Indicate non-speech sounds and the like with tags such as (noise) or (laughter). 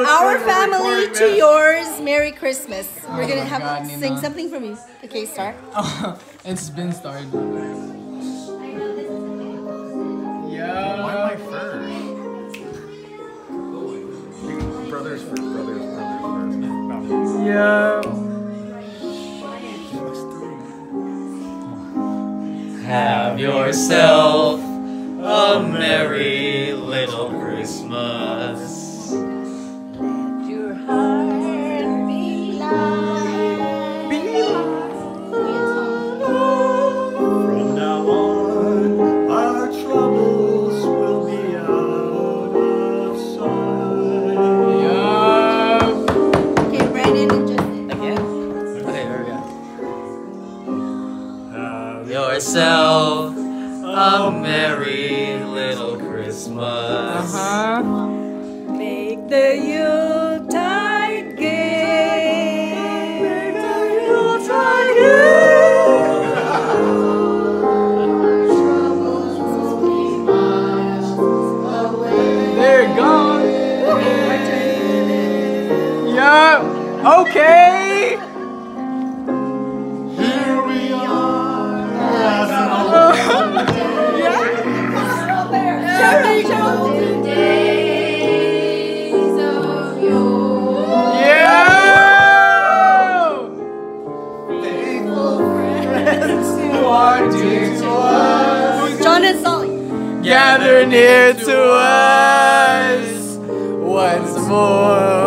our family to yours, Merry Christmas. Oh we're gonna have God, sing Nina. something for you. Okay, start. (laughs) it's been started. Why Yeah. am I first? Brothers first, brothers, brothers first. Yeah. Have yourself a merry little Christmas. Yourself a merry little Christmas. Uh-huh. Make the Yuletide gay. Make the Yuletide They're gone. Yeah. Okay. Are dear to us. John and Sully. Gather near to us once more.